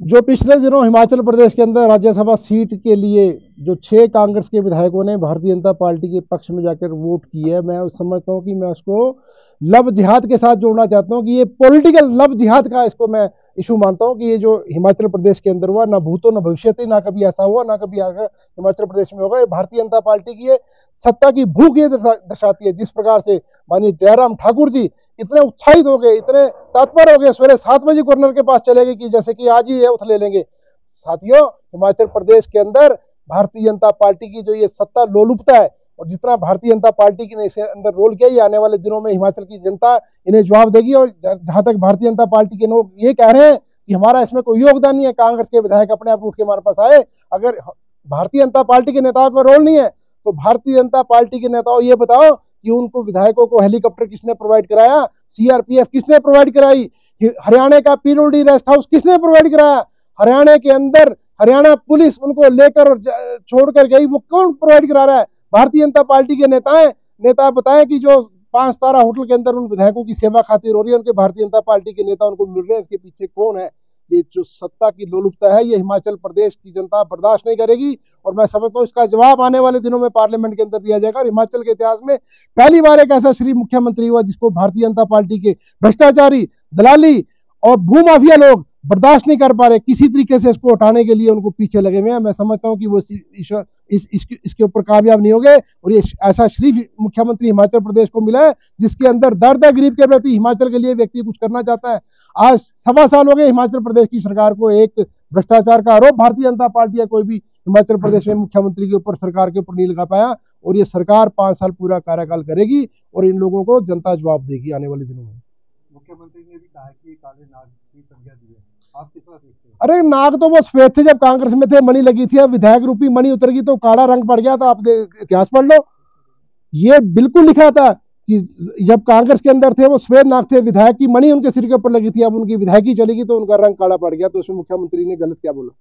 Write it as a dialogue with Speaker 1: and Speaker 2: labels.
Speaker 1: जो पिछले दिनों हिमाचल प्रदेश के अंदर राज्यसभा सीट के लिए जो छह कांग्रेस के विधायकों ने भारतीय जनता पार्टी के पक्ष में जाकर वोट की है, मैं उस समझता हूँ कि मैं उसको लव जिहाद के साथ जोड़ना चाहता हूँ कि ये पॉलिटिकल लव जिहाद का इसको मैं इशू मानता हूँ कि ये जो हिमाचल प्रदेश के अंदर हुआ, ना भूतो, ना भविष्य ना कभी ऐसा हुआ, ना कभी आगे हिमाचल प्रदेश में होगा। भारतीय जनता पार्टी की ये सत्ता की भूख ये दर्शाती है। जिस प्रकार से माननीय जयराम ठाकुर जी इतने उत्साहित हो गए, इतने तत्पर हो गए, सवेरे सात बजे गवर्नर के पास चले गए कि जैसे कि आज ही है उठ ले लेंगे। साथियों, हिमाचल प्रदेश के अंदर भारतीय जनता पार्टी की जो ये सत्ता लोलुपता है, और जितना भारतीय जनता पार्टी की ने इसे अंदर रोल किया, ये आने वाले दिनों में हिमाचल की जनता इन्हें जवाब देगी, और जहाँ तक भारतीय जनता पार्टी के लोग ये कह रहे हैं कि हमारा इसमें कोई योगदान नहीं है, कांग्रेस के विधायक अपने आप उठ के हमारे पास आए। अगर भारतीय जनता पार्टी के नेताओं का रोल नहीं है तो भारतीय जनता पार्टी के नेताओं, ये बताओ कि उनको विधायकों को हेलीकॉप्टर किसने प्रोवाइड कराया? सीआरपीएफ किसने प्रोवाइड कराई? हरियाणा का पीरोडी रेस्ट हाउस किसने प्रोवाइड कराया? हरियाणा के अंदर हरियाणा पुलिस उनको लेकर छोड़कर गई, वो कौन प्रोवाइड करा रहा है? भारतीय जनता पार्टी के नेताएँ, नेता बताएँ कि जो पाँच तारा होटल के अंदर उन विधायकों की सेवा खातिर हो रही है, उनके भारतीय जनता पार्टी के नेता उनको मिल रहे हैं, इसके पीछे कौन है? ये जो सत्ता की लोलुपता है, ये हिमाचल प्रदेश की जनता बर्दाश्त नहीं करेगी। और मैं समझता हूँ इसका जवाब आने वाले दिनों में पार्लियामेंट के अंदर दिया जाएगा। और हिमाचल के इतिहास में पहली बार एक ऐसा श्री मुख्यमंत्री हुआ जिसको भारतीय जनता पार्टी के भ्रष्टाचारी, दलाली और भूमाफिया लोग बर्दाश्त नहीं कर पा रहे। किसी तरीके से इसको उठाने के लिए उनको पीछे लगे हुए हैं। मैं समझता हूँ कि वो इस, इस, इसके ऊपर कामयाब नहीं हो गए और ये ऐसा श्री मुख्यमंत्री हिमाचल प्रदेश को मिला है जिसके अंदर दर्द है गरीब के प्रति हिमाचल के लिए व्यक्ति कुछ करना चाहता है। आज सवा साल हो गए हिमाचल प्रदेश की सरकार को एक भ्रष्टाचार का आरोप भारतीय जनता पार्टी या कोई भी हिमाचल प्रदेश में मुख्यमंत्री के ऊपर सरकार के ऊपर नहीं लगा पाया और ये सरकार पाँच साल पूरा कार्यकाल करेगी और इन लोगों को जनता जवाब देगी आने वाले दिनों में। मुख्यमंत्री ने भी कहा कि काले नाग की संज्ञा दी है। अरे नाग तो वो सफ़ेद थे जब कांग्रेस में थे मनी लगी थी, अब विधायक रूपी मनी उतर गई तो काला रंग पड़ गया था, आप इतिहास पढ़ लो। ये बिल्कुल लिखा था कि जब कांग्रेस के अंदर थे, वो सफ़ेद नाग थे, विधायक की मणि उनके सिर के ऊपर लगी थी, अब उनकी विधायकी चलेगी तो उनका रंग काला पड़ गया तो उसमें मुख्यमंत्री ने गलत क्या बोला?